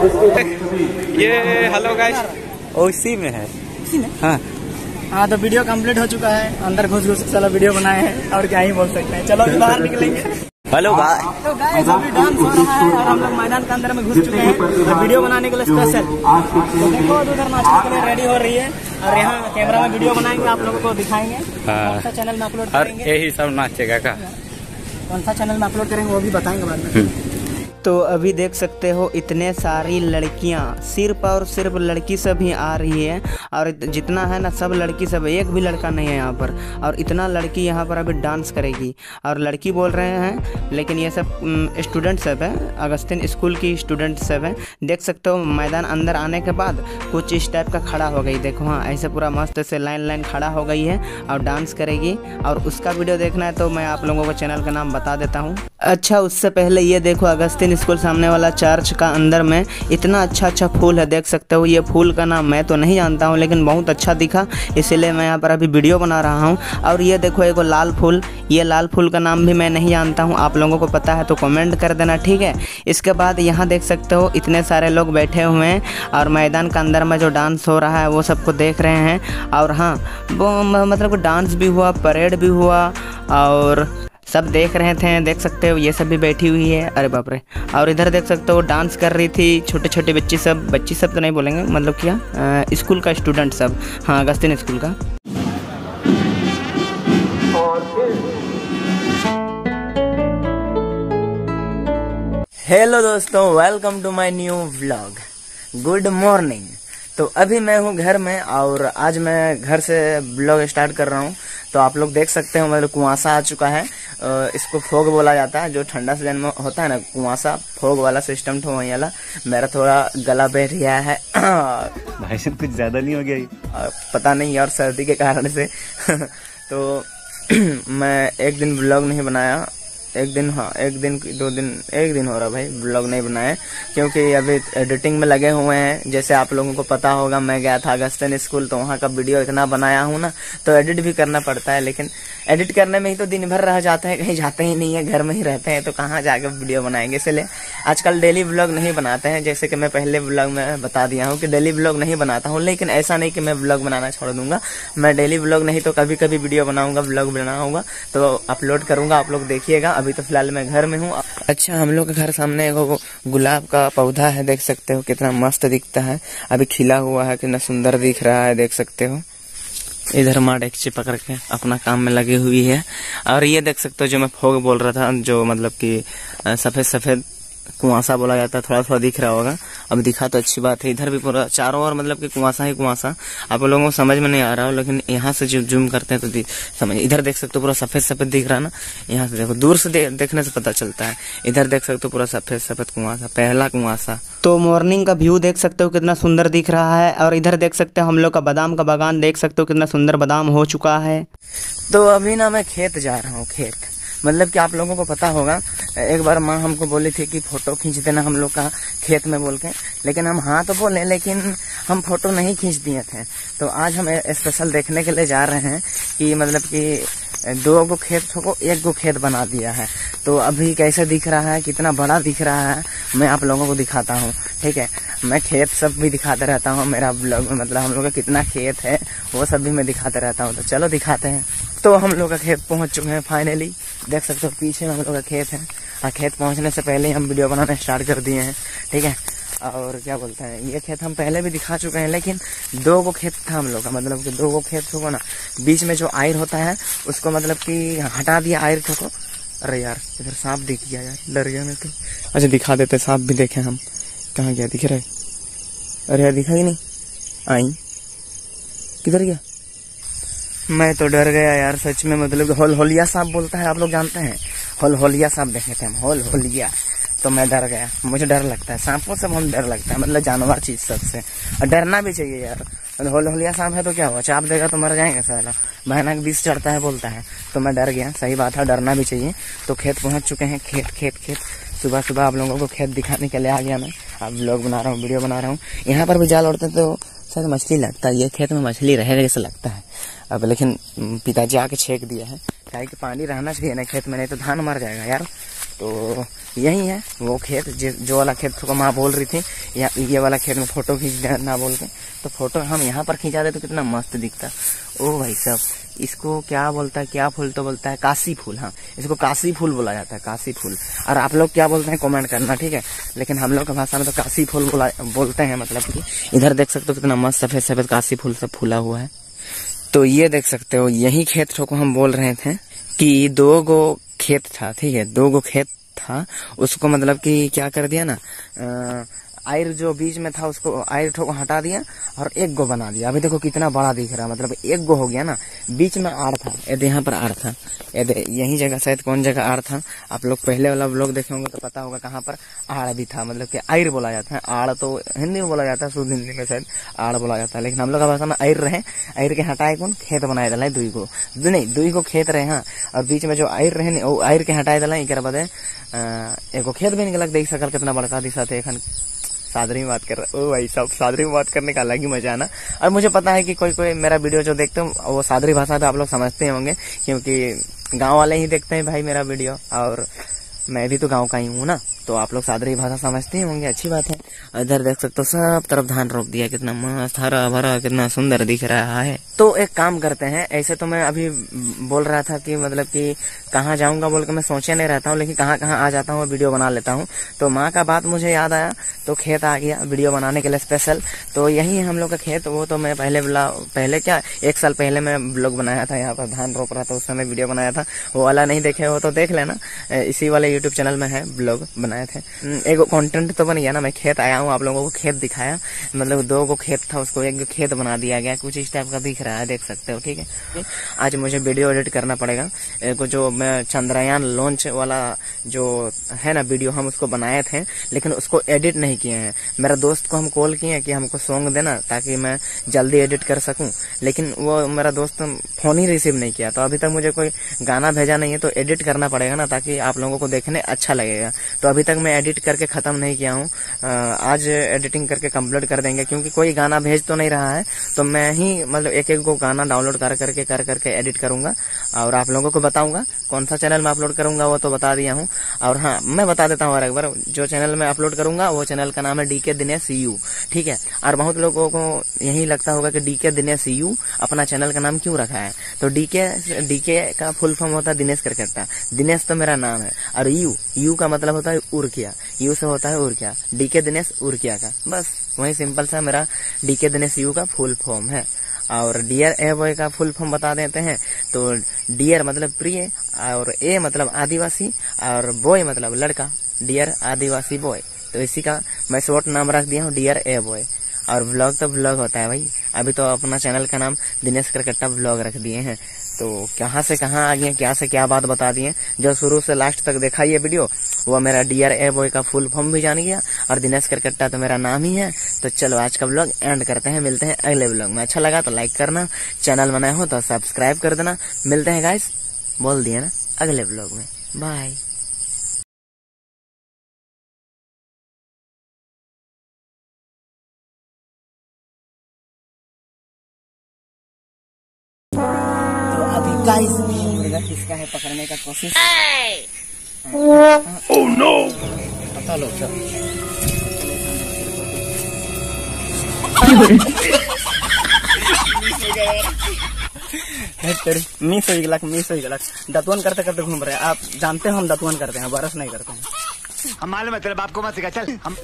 ये hello guys उसी में है। में? हाँ। हाँ तो वीडियो कंप्लीट हो चुका है। अंदर घुस घुस चलो वीडियो बनाए हैं। और क्या ही बोल सकते हैं। चलो अभी बाहर निकलेंगे। हेलो भाई तो गाइस अभी डांस हो रहा है और हम लोग मैदान के अंदर में घुस चुके हैं। तो वीडियो बनाने के लिए स्पेशल तो देखो उधर नाचने के लिए रेडी हो रही है। और यहाँ कैमरा में वीडियो बनाएँगे आप लोगों को दिखाएँगे। हाँ। कौन सा चैनल में अपलोड करेंगे? यही सब नाचेगा का। कौन सा चैनल में अपलोड करेंगे वो भी बताएँगे बाद में। तो अभी देख सकते हो इतने सारी लड़कियाँ, सिर्फ़ और सिर्फ़ लड़की सब ही आ रही है और जितना है ना सब लड़की सब, एक भी लड़का नहीं है यहाँ पर और इतना लड़की यहाँ पर अभी डांस करेगी और लड़की बोल रहे हैं, लेकिन ये सब स्टूडेंट सब है, अगस्तिन स्कूल की स्टूडेंट सब है। देख सकते हो मैदान अंदर आने के बाद कुछ इस टाइप का खड़ा हो गई। देखो हाँ ऐसे पूरा मस्त से लाइन लाइन खड़ा हो गई है और डांस करेगी और उसका वीडियो देखना है तो मैं आप लोगों को चैनल का नाम बता देता हूँ। अच्छा उससे पहले ये देखो अगस्तिन स्कूल सामने वाला चर्च का अंदर में इतना अच्छा अच्छा फूल है, देख सकते हो, ये फूल का नाम मैं तो नहीं जानता हूँ, लेकिन बहुत अच्छा दिखा, इसीलिए मैं यहाँ पर अभी वीडियो बना रहा हूँ। और ये देखो एगो लाल फूल, ये लाल फूल का नाम भी मैं नहीं जानता हूँ, आप लोगों को पता है तो कमेंट कर देना, ठीक है? इसके बाद यहाँ देख सकते हो, इतने सारे लोग बैठे हुए हैं, और मैदान के अंदर में जो डांस हो रहा है, वो सबको देख रहे हैं। और हाँ वो मतलब डांस भी हुआ, परेड भी हुआ, और सब देख रहे थे, देख सकते हो, ये सब भी बैठी हुई है। अरे बाप रे। और इधर देख सकते हो, डांस कर रही थी छोटे छोटे बच्चे सब। बच्ची सब तो नहीं बोलेंगे मतलब क्या स्कूल का स्टूडेंट सब। हाँ अगस्तिन स्कूल का। हेलो दोस्तों welcome to my new vlog good morning तो अभी मैं हूँ घर में और आज मैं घर से ब्लॉग स्टार्ट कर रहा हूँ। तो आप लोग देख सकते हो मतलब कुआसा आ चुका है। इसको फोग बोला जाता है जो ठंडा सीज़न में होता है ना कुआसा फोग वाला सिस्टम तो वही वाला। मेरा थोड़ा गला बैठ गया है। भाई साहब कुछ ज़्यादा नहीं हो गया पता नहीं और सर्दी के कारण से। तो मैं एक दिन ब्लॉग नहीं बनाया। एक दिन हाँ एक दिन दो दिन, एक दिन हो रहा भाई ब्लॉग नहीं बनाया क्योंकि अभी एडिटिंग में लगे हुए हैं, जैसे आप लोगों को पता होगा, मैं गया था अगस्तन स्कूल तो वहाँ का वीडियो इतना बनाया हूँ ना तो एडिट भी करना पड़ता है, लेकिन एडिट करने में ही तो दिन भर रह जाते हैं, कहीं जाते ही नहीं है, घर में ही रहते हैं तो कहाँ जाकर वीडियो बनाएँगे? इसलिए आजकल डेली ब्लॉग नहीं बनाते हैं, जैसे कि मैं पहले ब्लॉग में बता दिया हूँ कि डेली ब्लॉग नहीं बनाता हूँ, लेकिन ऐसा नहीं कि मैं ब्लॉग बनाना छोड़ दूँगा, मैं डेली ब्लॉग नहीं तो कभी कभी वीडियो बनाऊँगा ब्लॉग बनाऊँगा तो अपलोड करूँगा, आप लोग देखिएगा अभी तो फ़िलहाल मैं घर में हूँ। अच्छा हम लोग के घर सामने एगो गुलाब का पौधा है, देख सकते हो कितना मस्त दिखता है। अभी खिला हुआ है, कितना सुंदर दिख रहा है, देख सकते हो। इधर माँ डेक्ची पकड़ के अपना काम में लगी हुई है। और ये देख सकते हो जो मैं फोग बोल रहा था, जो मतलब कि सफ़ेद सफ़ेद कुआसा बोला जाता है थोड़ा थोड़ा दिख रहा होगा। अब दिखा तो अच्छी बात है। इधर भी पूरा चारों ओर मतलब कि कुआसा ही कुआसा। आप लोगों को समझ में नहीं आ रहा हो लेकिन यहाँ से जो जूम करते हैं तो समझ इधर देख सकते हो पूरा सफ़ेद सफ़ेद दिख रहा ना? यहाँ से देखो दूर से दे, देखने से पता चलता है। इधर देख सकते हो पूरा सफ़ेद सफ़ेद कुआसा पहला कुआसा। तो मॉर्निंग का व्यू देख सकते हो कितना सुंदर दिख रहा है और इधर देख सकते हो हम लोग का बादाम का बागान देख सकते हो कितना सुंदर बादाम हो चुका है। तो अभी ना मैं खेत जा रहा हूँ खेत। मतलब कि आप लोगों को पता होगा एक बार माँ हमको बोली थी कि फ़ोटो खींच देना हम लोग का खेत में बोल के। लेकिन हम हाँ तो बोले, लेकिन हम फ़ोटो नहीं खींच दिए थे। तो आज हम स्पेशल देखने के लिए जा रहे हैं कि मतलब कि दो गो खेत को एक गो खेत बना दिया है। तो अभी कैसे दिख रहा है, कितना बड़ा दिख रहा है, मैं आप लोगों को दिखाता हूँ। ठीक है? मैं खेत सब भी दिखाते रहता हूँ, मेरा ब्लॉग मतलब हम लोग का कितना खेत है, वो सब भी मैं दिखाते रहता हूँ। तो चलो दिखाते हैं। तो हम लोग का खेत पहुँच चुके हैं फाइनली देख सकते हो, पीछे में हम लोग का खेत है। खेत पहुँचने से पहले ही हम वीडियो बनाना स्टार्ट कर दिए हैं, ठीक है? और क्या बोलते हैं, ये खेत हम पहले भी दिखा चुके हैं, लेकिन दो गो खेत था हम लोग का मतलब कि दो गो खेत होगा ना, बीच में जो आयर होता है, उसको मतलब कि हटा दिया आयर को अरे यार, इधर सांप दिख गया यार, डर गया मैं तो। अच्छा दिखा देते, सांप भी देखे हम, कहाँ गया, दिख रहा है? अरे यार, दिखा ही नहीं। आई। किधर गया? मैं तो डर गया यार, सच में मतलब होल होलिया सांप बोलता है, आप लोग जानते हैं? होल होलिया सांप देखे थे हम, होल होलिया। तो मैं डर गया। मुझे डर लगता है, सांपों से बहुत डर लगता है मतलब जानवर चीज़ सबसे। और डरना भी चाहिए यार। होल होलिया सांप है तो क्या हुआ? चाप देगा तो मर जाएँगे जाएगा साला भयानक बीस चढ़ता है, बोलता है। तो मैं डर गया, सही बात है, डरना भी चाहिए। तो खेत पहुँच चुके हैं, खेत खेत खेत। सुबह सुबह आप लोगों को खेत दिखाने के लिए आ गया मैं। अब ब्लॉग बना रहा हूँ वीडियो बना रहा हूँ। यहाँ पर भी जाल उड़ते तो शायद मछली लगता है, ये खेत में मछली रहेगा जैसा लगता है। अब लेकिन पिताजी आके छेक दिया है। क्या कि पानी रहना चाहिए ना खेत में, नहीं तो धान मर जाएगा यार। तो यही है, वो खेत, जो वाला खेत को माँ बोल रही थी, या, ये वाला खेत में फ़ोटो खींच ना बोल के। तो फ़ोटो हम यहाँ पर खींचा दे तो कितना मस्त दिखता। ओ भाई साहब, इसको क्या बोलता है, क्या फूल तो बोलता है? काशी फूल हाँ। इसको काशी फूल बोला जाता है, काशी फूल। और आप लोग क्या बोलते हैं कमेंट करना, ठीक है? लेकिन हम लोग की भाषा में तो काशी फूल बोला, बोलते हैं मतलब कि इधर देख सकते हो कितना मस्त सफ़ेद सफ़ेद काशी फूल सब फूला हुआ है। तो ये देख सकते हो, यही खेत को हम बोल रहे थे कि दो गो खेत था, ठीक है, दो गो खेत था, उसको मतलब कि क्या कर दिया ना आयर जो बीच में था, उसको आयर को हटा दिया और एक गो बना दिया। अभी देखो कितना बड़ा दिख रहा है मतलब एक गो हो गया ना। बीच में आड़ था यदि यहाँ पर आड़ था। यदि यही जगह, शायद कौन जगह आड़ था? आप लोग पहले वाला ब्लॉग देखे होंगे तो पता होगा कहाँ पर आड़ भी था। मतलब कि आयर बोला जाता है। आड़ तो हिंदी में बोला जाता है, शुद्ध हिंदी में शायद आड़ बोला जाता है। लेकिन हम लोग का भाषा में आयर रहे। आयर के हटाए कौन? खेत बनाए दिला दुई को नहीं दुई को खेत रहे हाँ। और बीच में जो आयर रहे वो आयर के हटाए दिला एक बाद एगो खेत भी निकल देख सकल कितना बड़का दिशा थे सादरी में बात कर रहा ओ भाई साहब, सादरी में बात करने का अलग ही मज़ा आना और मुझे पता है कि कोई कोई मेरा वीडियो जो देखते हो, वो सादरी भाषा तो आप लोग समझते होंगे, क्योंकि गाँव वाले ही देखते हैं भाई मेरा वीडियो, और मैं भी तो गाँव का ही हूँ ना। तो आप लोग सादरी भाषा समझते ही होंगे, अच्छी बात है। इधर देख सकते हो, सब तरफ़ धान रोक दिया, कितना मस्त हरा भरा कितना सुंदर दिख रहा है। तो एक काम करते हैं, ऐसे तो मैं अभी बोल रहा था कि मतलब कि कहाँ जाऊँगा बोल के मैं सोचे नहीं रहता हूँ, लेकिन कहाँ कहाँ आ जाता हूँ वीडियो बना लेता हूँ। तो माँ का बात मुझे याद आया तो खेत आ गया, वीडियो बनाने के लिए स्पेशल तो यही है हम लोग का खेत, वो तो मैं पहले पहले क्या, एक साल पहले मैं ब्लॉग बनाया था, यहाँ पर धान रोप रहा था, उस समय वीडियो बनाया था। वो वाला नहीं देखे हो तो देख लेना इसी वाले यूट्यूब चैनल में है ब्लॉग बनाए थे। एक कंटेंट तो बन गया ना, मैं खेत आया हूँ, आप लोगों को खेत दिखाया। मतलब दो गो खेत था, उसको एक खेत बना दिया गया, कुछ इस टाइप का दिख रहा है, देख सकते हो, ठीक है? आज मुझे वीडियो एडिट करना पड़ेगा। एक जो मैं चंद्रयान लॉन्च वाला जो है ना वीडियो हम उसको बनाए थे, लेकिन उसको एडिट नहीं किए हैं। मेरा दोस्त को हम कॉल किए कि हमको सॉन्ग देना, ताकि मैं जल्दी एडिट कर सकूँ। लेकिन वो मेरा दोस्त फ़ोन ही रिसीव नहीं किया तो अभी तक मुझे कोई गाना भेजा नहीं है तो एडिट करना पड़ेगा ना, ताकि आप लोगों को देखने अच्छा लगेगा। तो अभी तक मैं एडिट करके खत्म नहीं किया हूँ। आज एडिटिंग करके कंप्लीट कर देंगे, क्योंकि कोई गाना भेज तो नहीं रहा है। तो मैं ही मतलब एक एक को गाना डाउनलोड कर करके कर करके एडिट करूँगा। और आप लोगों को बताऊँगा, कौन सा चैनल में अपलोड करूँगा, वो तो बता दिया हूँ। और हाँ मैं बता देता हूँ और एक बार, जो चैनल में अपलोड करूँगा, वो चैनल का नाम है डी डीके दिनेश यू ठीक है? और बहुत लोगों को यही लगता होगा कि डी डीके दिनेश यू अपना चैनल का नाम क्यों रखा है? तो डीके डीके का फुल फॉर्म होता है दिनेश करकट्टा दिनेश तो मेरा नाम है. और यू यू का मतलब होता है उर्किया यू से होता है उर्किया डीके दिनेश उर्किया का. बस, वही सिंपल सा मेरा डीके दिनेश यू का फुल फॉर्म है. और डियर ए बॉय का फुल फॉर्म बता देते हैं. तो डियर मतलब प्रिय, और ए मतलब आदिवासी, और बॉय मतलब लड़का. डियर आदिवासी बॉय तो इसी का मैं शॉर्ट नाम रख दिया हूँ डियर ए बॉय और ब्लॉग तो ब्लॉग होता है भाई। अभी तो अपना चैनल का नाम दिनेश करकट्टा ब्लॉग रख दिए हैं। तो कहाँ से कहाँ आ गए क्या से क्या बात बता दिए जो शुरू से लास्ट तक देखा ये वीडियो वो मेरा डी आर ए बॉय का फुल फॉर्म भी जान गया। और दिनेश करकट्टा तो मेरा नाम ही है। तो चलो आज का ब्लॉग एंड करते हैं, मिलते हैं अगले ब्लॉग में। अच्छा लगा तो लाइक करना चैनल बनाए हो तो सब्सक्राइब कर देना। मिलते हैं गाइस बोल दिए ना, अगले ब्लॉग में। बाय गाइस मुर्गा किसका है पकड़ने का कोशिश ओह नो पता लो सर मिस हो गया मिस हो गया। दतवन करते करते घूम रहे आप जानते हो हम दतवन करते हैं बरस नहीं करते हैं। हम मालूम है तेरे बाप को मत सिखा चल हम